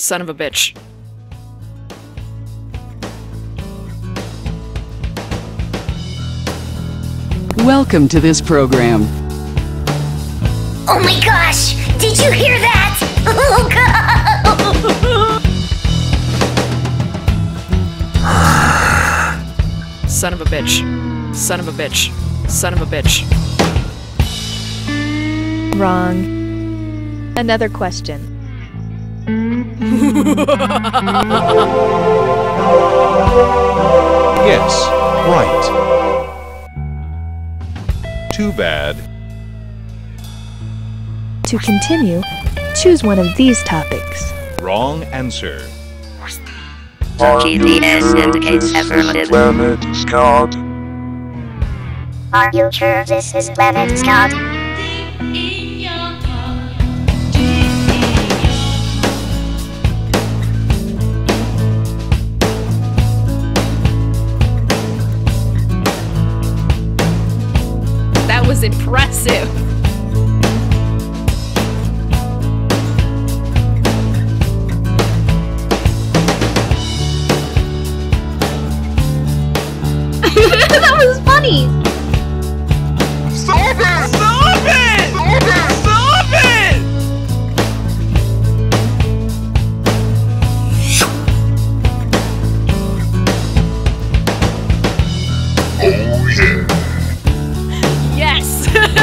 Son of a bitch. Welcome to this program. Oh my gosh! Did you hear that? Oh god! Son of a bitch. Son of a bitch. Son of a bitch. Wrong. Another question. Yes, right. Too bad. To continue, choose one of these topics. Wrong answer. GPS indicates affirmative. Planet Scot. Are you sure this is Planet Scot? Impressive. that was funny.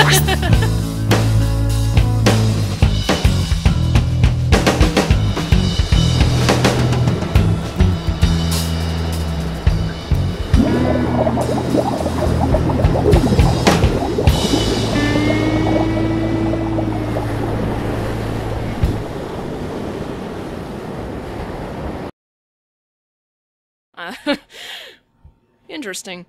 interesting.